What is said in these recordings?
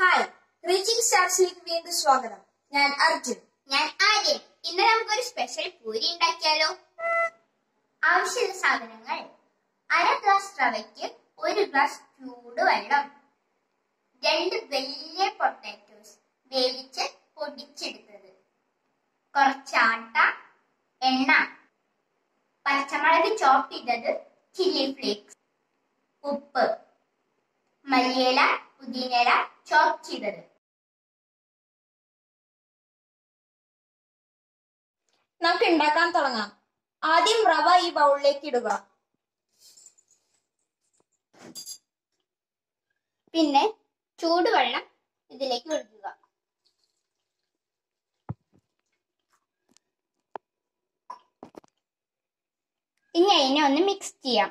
Hi reaching സ്റ്റാർസിലേക്ക് വീണ്ടും സ്വാഗതം. ഞാൻ അർജുൻ. ഞാൻ ആര്യൻ ഇന്ന് നമുക്കൊരു സ്പെഷ്യൽ പൂരി ഉണ്ടാക്കിയാലോ? ആവശ്യമുള്ള സാധനങ്ങൾ. അര ഗ്ലാസ് റവയ്ക്ക് ഒരു ഗ്ലാസ് ചൂട് വെള്ളം. രണ്ട് വലിയ പൊട്ടാറ്റോസ് വേവിച്ച് പൊടിച്ചെടുത്തത്. കുറച്ച് ആട്ട എണ്ണ. പച്ചമുളക് ചോപ്പ് ചെയ്തത് ചില്ലി ഫ്ലേക്സ് ഉപ്പ്. മല്ലിയില പുതിനയില ചോപ്പ് ചെയ്തത്. നമുക്ക് ഉണ്ടാക്കാൻ തുടങ്ങാം. ആദ്യം റവ ഈ ബൗളിലേക്ക് ഇടുക. പിന്നെ ചൂടുവെള്ളം ഇതിലേക്ക് ഒഴിക്കുക. ഇനി അതിനെ ഒന്ന് മിക്സ് ചെയ്യാം.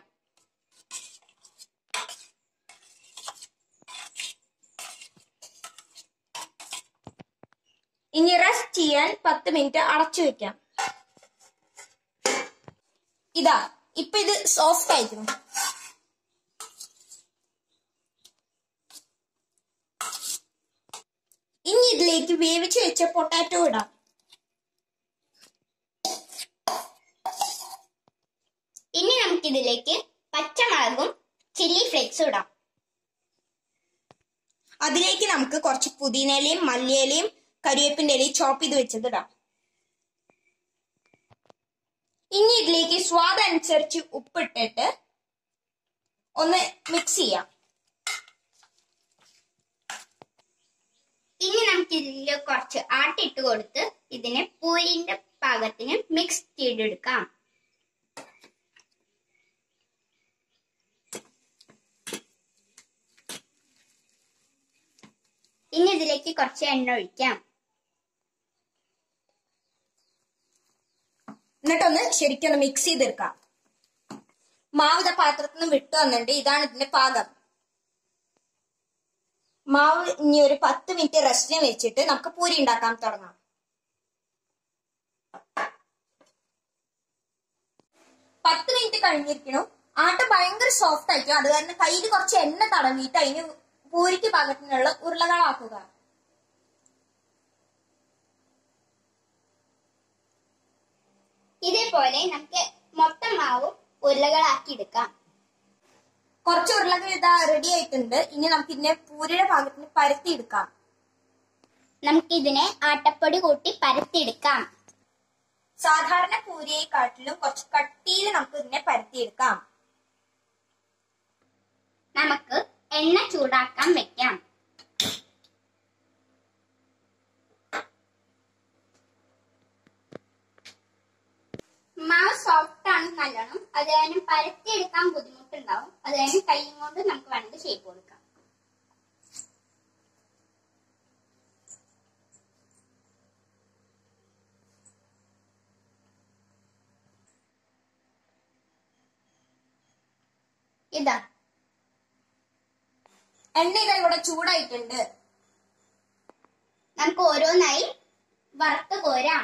ഇനി റെസ്റ്റ് ചെയ്യാൻ പത്ത് മിനിറ്റ് അടച്ചു വെക്കാം. ഇതാ ഇപ്പൊ ഇത് സോഫ്റ്റ് ആയിരിക്കണം. ഇനി ഇതിലേക്ക് വേവിച്ച് വെച്ച പൊട്ടാറ്റോ ഇടാം. ഇനി നമുക്കിതിലേക്ക് പച്ചമുളകും ചില്ലി ഫ്ലേക്സും ഇടാം. അതിലേക്ക് നമുക്ക് കുറച്ച് പുതിനയിലയും മല്ലിയിലയും കരിവേപ്പിന്റെ ഇലയിൽ ചോപ്പ് ചെയ്ത് വെച്ചത് ഇടാം ഇനി ഇതിലേക്ക് സ്വാദനുസരിച്ച് ഉപ്പിട്ടിട്ട് ഒന്ന് മിക്സ് ചെയ്യാം. ഇനി നമുക്ക് ഇതിൽ കുറച്ച് ആട്ടിട്ട് കൊടുത്ത് ഇതിനെ പൂരിന്റെ പാകത്തിന് മിക്സ് ചെയ്തെടുക്കാം. ഇനി ഇതിലേക്ക് കുറച്ച് എണ്ണ ഒഴിക്കാം. എന്നിട്ടൊന്ന് ശരിക്കൊന്ന് മിക്സ് ചെയ്തെടുക്കാം. മാവിത പാത്രത്തിൽ നിന്ന് വിട്ടു വന്നിട്ടുണ്ട്. ഇതാണ് ഇതിന്റെ പാകം. മാവ് ഇനി ഒരു പത്ത് മിനിറ്റ് റെസ്റ്റിന് വെച്ചിട്ട് നമുക്ക് പൂരി ഉണ്ടാക്കാൻ തുടങ്ങാം. പത്ത് മിനിറ്റ് കഴിഞ്ഞിരിക്കണം ആട്ട ഭയങ്കര സോഫ്റ്റ് ആയിരിക്കും. അത് കാരണം കയ്യിൽ കുറച്ച് എണ്ണ തടവിയിട്ട് അതിന് പൂരിക്ക് പാകത്തിനുള്ള ഉരുളകളാക്കുക. ഇതേപോലെ നമുക്ക് മൊത്തം മാവ് ഉരുളകളാക്കി എടുക്കാം. കുറച്ച് ഉരുളകൾ ഇതാ റെഡി ആയിട്ടുണ്ട്. ഇനി നമുക്ക് ഇതിനെ പൂരിയുടെ എടുക്കാം. നമുക്ക് ഇതിനെ ആട്ടപ്പൊടി കൂട്ടി പരത്തിയെടുക്കാം സാധാരണ പൂരിയെക്കാട്ടിലും കുറച്ച് കട്ടിയിൽ നമുക്ക് ഇതിനെ പരത്തിയെടുക്കാം നമുക്ക് എണ്ണ ചൂടാക്കാൻ വെക്കാം മാവ് സോഫ്റ്റ് ആണ് നല്ലോണം അത് കാരണം പരത്തിയെടുക്കാൻ ബുദ്ധിമുട്ടുണ്ടാവും. അത് കാരണം കൈ കൊണ്ട് നമുക്ക് വേണമെങ്കിൽ ഷേപ്പ് കൊടുക്കാം. ഇതാ. എണ്ണ ഇതാ ഇവിടെ ചൂടായിട്ടുണ്ട്. നമുക്ക് ഓരോന്നായി വറുത്ത് കോരാം.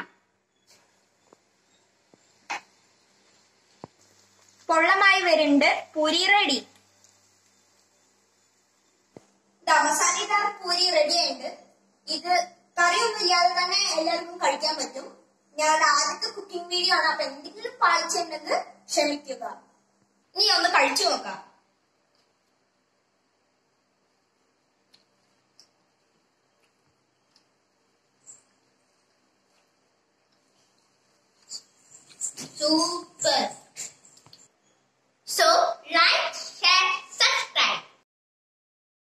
പൊള്ളമായി വരുന്നുണ്ട് പൂരി റെഡി മസാല ഇതാ പൂരി റെഡി ആയിട്ട്. ഇത് കറിയൊന്നും ഇല്ലാതെ തന്നെ എല്ലാവർക്കും കഴിക്കാൻ പറ്റും. ഞാൻ ആദ്യത്തെ കുക്കിംഗ് വീഡിയോ ആണ്. അപ്പൊ എന്തെങ്കിലും പാളിച്ചുണ്ടെങ്കിൽ ക്ഷമിക്കുക. നീ ഒന്ന് കഴിച്ചു നോക്കാം.